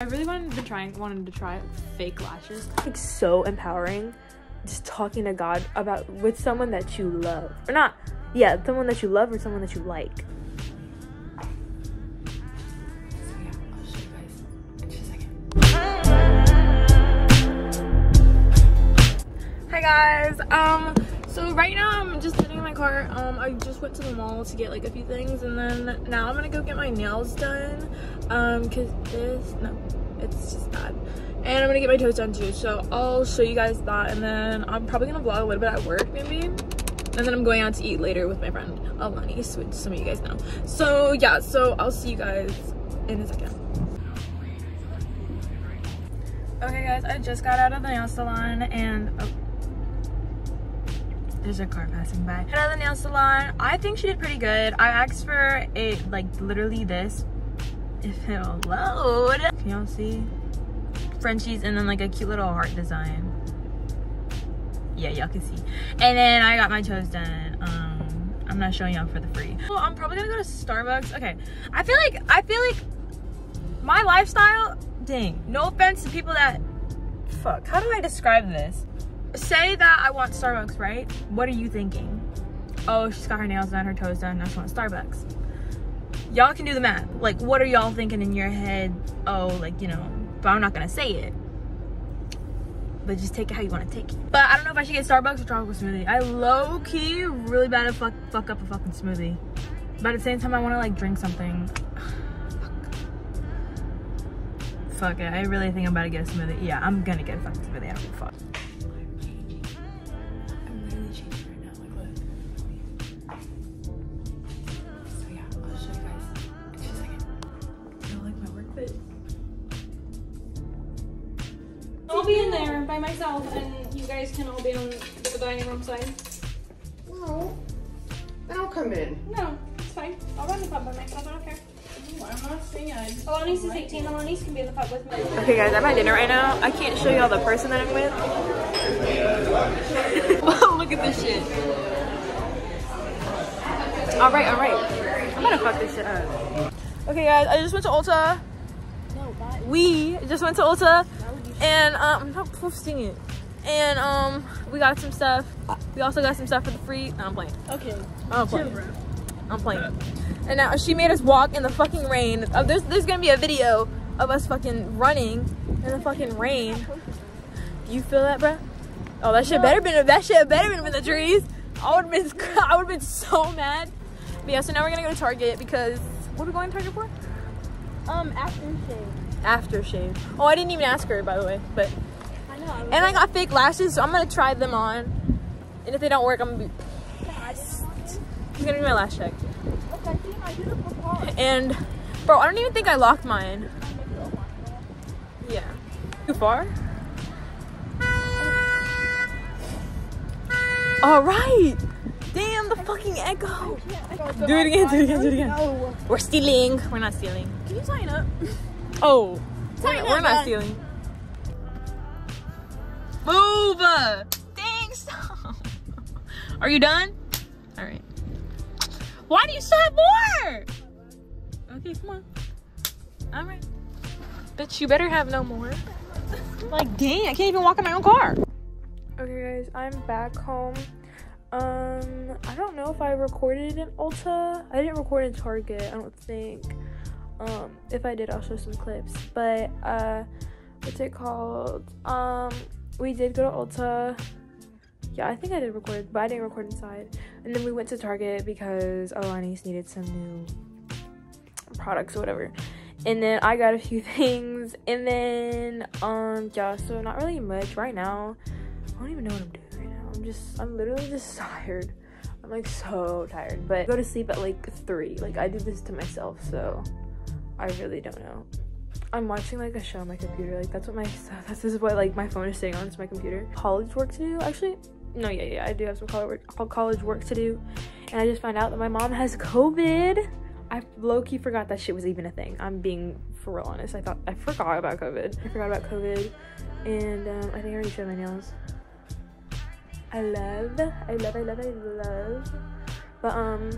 I really wanted to try wanted to try fake lashes. like so empowering just talking to God about with someone that you love. Or not yeah, someone that you love or someone that you like. So yeah, I'll show you guys in just a second. Hi guys. Um so right now I'm just sitting in my car. Um I just went to the mall to get like a few things and then now I'm gonna go get my nails done. Um cause this no, it's just bad. And I'm gonna get my toes done too. So I'll show you guys that and then I'm probably gonna vlog a little bit at work maybe. And then I'm going out to eat later with my friend Alanis, which some of you guys know. So yeah, so I'll see you guys in a second. Okay guys, I just got out of the nail salon and oh, there's a car passing by. Head out of the nail salon. I think she did pretty good. I asked for a like literally this. If it'll load. Can y'all see? Frenchies and then like a cute little heart design. Yeah, y'all can see. And then I got my toes done. Um, I'm not showing y'all for the free. Well, I'm probably gonna go to Starbucks. Okay, I feel like I feel like my lifestyle. Dang, no offense to people that. Fuck. How do I describe this? Say that I want Starbucks, right? What are you thinking? Oh, she's got her nails done, her toes done. Now she wants Starbucks. Y'all can do the math. Like, what are y'all thinking in your head? Oh, like you know. But I'm not gonna say it but just take it how you want to take it. But I don't know if I should get Starbucks or tropical smoothie. I low key really bad at fuck, fuck up a fucking smoothie. But at the same time, I want to like drink something. fuck. fuck it. I really think I'm about to get a smoothie. Yeah, I'm gonna get a fucking smoothie. I don't give a fuck. By myself, and you guys can all be on the dining room side. No. Then I'll come in. No, it's fine. I'll run the pub by myself. I don't care. I'm not saying I. Alanis is 18. Alanis can be in the pub with me. Okay guys, I'm at dinner right now. I can't show y'all the person that I'm with. oh, Look at this shit. All right, all right. I'm gonna fuck this shit up. Okay, guys, I just went to Ulta. No, we just went to Ulta, and um, I'm not posting it. And um, we got some stuff. We also got some stuff for the free. No, I'm playing. Okay. I'm playing. I'm playing. And now she made us walk in the fucking rain. Uh, there's there's gonna be a video of us fucking running in the fucking rain. You feel that, bruh? Oh, that shit better been that shit better been in the trees. I would have been I would have been so mad. But yeah, so now we're gonna go to Target because what are we going to Target for? Um, aftershave. Aftershave. Oh, I didn't even ask her by the way, but I know. I and I got fake lashes, so I'm gonna try them on. And if they don't work, I'm gonna be I'm gonna do my lash check. Okay, see my beautiful car. And bro, I don't even think I locked mine. Yeah. Too far? All right. Damn the fucking echo. Do it again, do it again, do it again. We're stealing. We're not stealing. Can you sign up? Oh. We're, up, we're not stealing. Move! Dang, stop. Are you done? All right. Why do you still have more? Okay, come on. All right. Bitch, you better have no more. like, dang, I can't even walk in my own car. Okay, guys, I'm back home. Um, I don't know if I recorded in Ulta. I didn't record in Target, I don't think. Um, if I did, I'll show some clips. But, uh, what's it called? Um, we did go to Ulta. Yeah, I think I did record, but I didn't record inside. And then we went to Target because Alanis needed some new products or whatever. And then I got a few things. And then, um, yeah, so not really much right now. I don't even know what I'm doing right now. I'm just, I'm literally just tired. I'm like so tired. But I go to sleep at like three. Like I do this to myself, so I really don't know. I'm watching like a show on my computer. Like that's what my this is what like my phone is sitting on. It's my computer. College work to do. Actually, no, yeah, yeah. I do have some college work, college work to do, and I just found out that my mom has COVID. I low key forgot that shit was even a thing. I'm being for real honest. I thought I forgot about COVID. I forgot about COVID, and um, I think I already showed my nails. I love, I love, I love, I love. But um,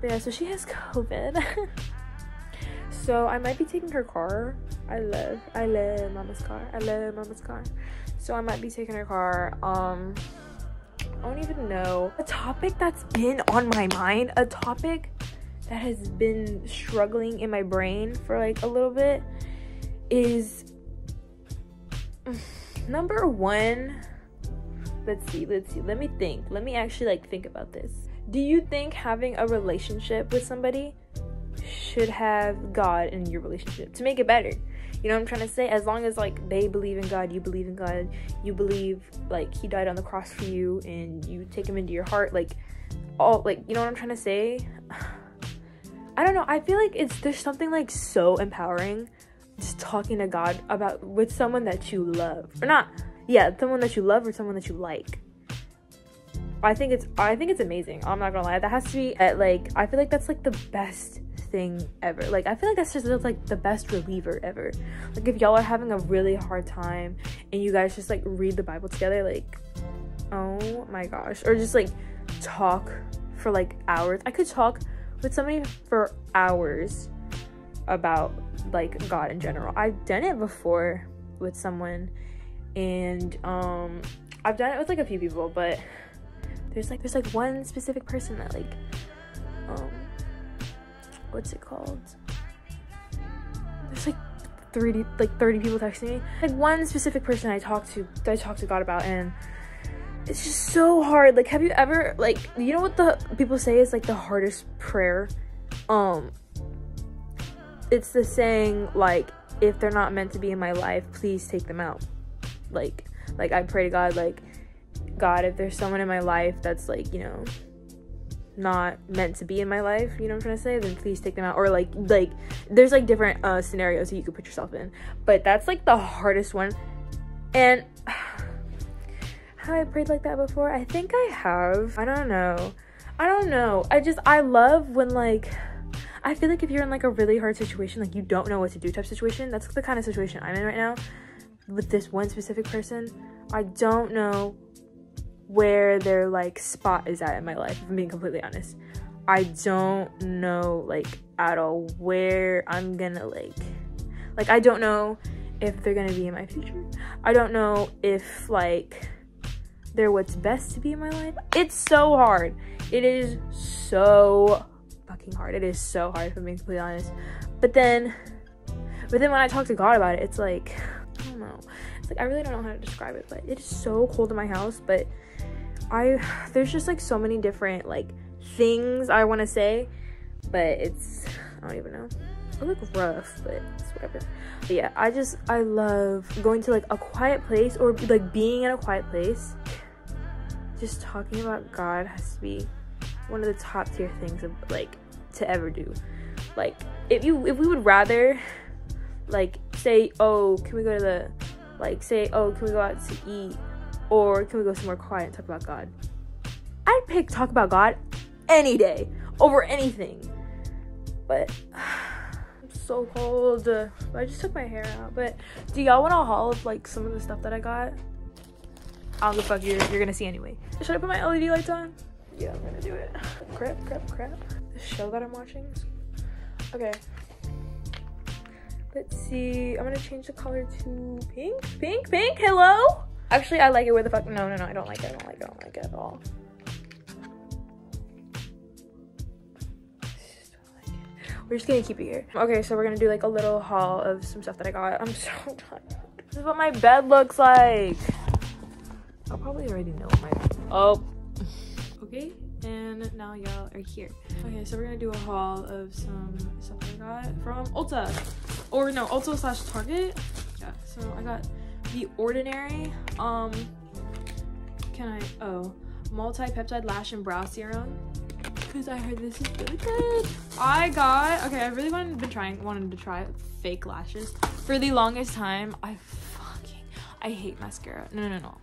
but yeah. So she has COVID. so I might be taking her car. I love, I love mama's car. I love mama's car. So I might be taking her car. Um, I don't even know. A topic that's been on my mind, a topic that has been struggling in my brain for like a little bit is number one. Let's see, let's see. Let me think. Let me actually like think about this. Do you think having a relationship with somebody should have God in your relationship to make it better? You know what I'm trying to say? As long as like they believe in God, you believe in God, you believe like he died on the cross for you and you take him into your heart, like all like you know what I'm trying to say? I don't know. I feel like it's there's something like so empowering just talking to God about with someone that you love. Or not yeah, someone that you love or someone that you like. I think it's I think it's amazing. I'm not gonna lie. That has to be at like I feel like that's like the best thing ever. Like I feel like that's just like the best reliever ever. Like if y'all are having a really hard time and you guys just like read the Bible together, like oh my gosh. Or just like talk for like hours. I could talk with somebody for hours about like God in general. I've done it before with someone and um I've done it with like a few people, but there's like there's like one specific person that like what's it called? There's like 30 like 30 people texting me. Like one specific person I talked to I talk to God about and it's just so hard. Like have you ever like you know what the people say is like the hardest prayer? Um it's the saying like if they're not meant to be in my life, please take them out. Like like I pray to God like God, if there's someone in my life that's like, you know, not meant to be in my life, you know what I'm trying to say, then please take them out. Or like like there's like different uh scenarios that you could put yourself in. But that's like the hardest one. And have I prayed like that before? I think I have. I don't know. I don't know. I just I love when like I feel like if you're in like a really hard situation, like you don't know what to do type situation, that's the kind of situation I'm in right now with this one specific person. I don't know where their like spot is at in my life, if I'm being completely honest. I don't know like at all where I'm gonna like like I don't know if they're gonna be in my future. I don't know if like they're what's best to be in my life. It's so hard. It is so fucking hard. It is so hard if I'm being completely honest. But then but then when I talk to God about it, it's like I don't know. It's like I really don't know how to describe it, but it is so cold in my house, but I there's just like so many different like things I want to say, but it's I don't even know. I look rough, but it's whatever. But yeah, I just I love going to like a quiet place or like being in a quiet place. Just talking about God has to be one of the top tier things of like to ever do. Like if you if we would rather like say, oh, can we go to the like say, oh, can we go out to eat or can we go somewhere quiet and talk about God? I'd pick talk about God any day over anything. But I'm so cold. I just took my hair out. But do y'all want a haul of like some of the stuff that I got? I a fuck. You're, you're gonna see anyway. Should I put my LED lights on? Yeah, I'm gonna do it. Crap, crap, crap. The show that I'm watching. Okay. Let's see. I'm gonna change the color to pink. Pink, pink. Hello. Actually, I like it. Where the fuck? No, no, no. I don't like it. I don't like it. I don't like it at all. We're just gonna keep it here. Okay, so we're gonna do like a little haul of some stuff that I got. I'm so tired. This is what my bed looks like. I'll probably already know what my oh. Okay, and now y'all are here. Okay, so we're gonna do a haul of some stuff I got from Ulta, or no, Ulta slash Target. Yeah, so I got the Ordinary. Um, can I? Oh, multi-peptide lash and brow serum because I heard this is really good. I got okay. I really wanted been trying wanted to try fake lashes for the longest time. I fucking I hate mascara. No no no.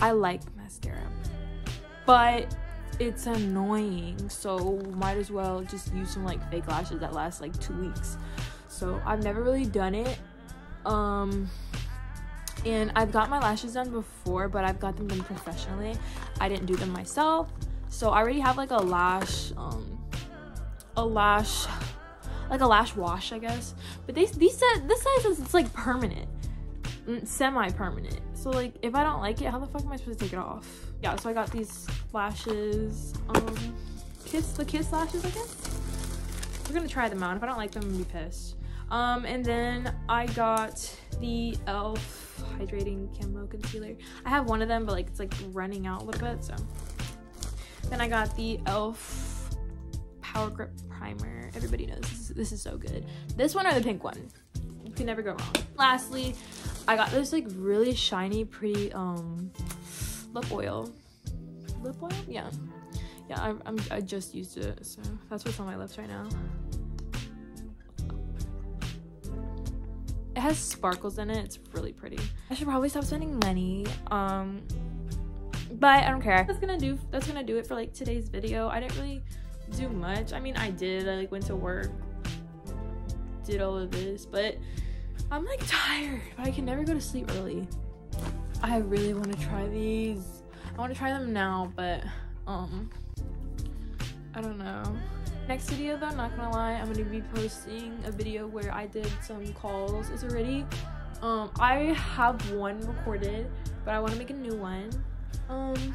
I like mascara, but it's annoying. So might as well just use some like fake lashes that last like two weeks. So I've never really done it. Um and I've got my lashes done before, but I've got them done professionally. I didn't do them myself. So I already have like a lash, um, a lash like a lash wash, I guess. But they these said this says it's like permanent, semi permanent. So like if I don't like it, how the fuck am I supposed to take it off? Yeah, so I got these lashes, um, kiss the kiss lashes, I guess. We're gonna try them out. If I don't like them, I'm gonna be pissed. Um, and then I got the e.l.f. hydrating camo concealer. I have one of them, but like it's like running out a little bit, so. Then I got the e.l.f. Power Grip Primer. Everybody knows this is, this is so good. This one or the pink one. You can never go wrong. Lastly, I got this like really shiny, pretty um lip oil. Lip oil? Yeah. Yeah, I, I'm, I just used it, so that's what's on my lips right now. Has sparkles in it. It's really pretty. I should probably stop spending money. Um, but I don't care. That's gonna do. That's gonna do it for like today's video. I didn't really do much. I mean, I did. I like went to work, did all of this, but I'm like tired. But I can never go to sleep early. I really want to try these. I want to try them now, but um, I don't know. Next video though, not gonna lie, I'm gonna be posting a video where I did some calls. It's already, um, I have one recorded, but I want to make a new one. Um,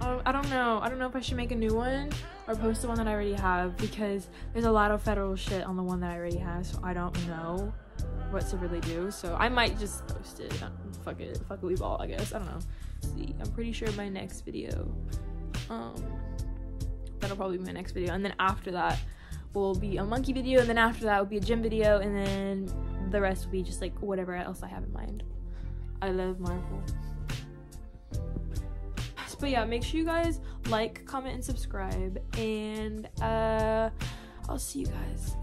I don't know. I don't know if I should make a new one or post the one that I already have because there's a lot of federal shit on the one that I already have, so I don't know what to really do. So I might just post it. Fuck it. Fuck it, we ball, I guess. I don't know. See, I'm pretty sure my next video, um, that'll probably be my next video. And then after that will be a monkey video. And then after that will be a gym video. And then the rest will be just like whatever else I have in mind. I love Marvel. But yeah, make sure you guys like, comment, and subscribe. And uh, I'll see you guys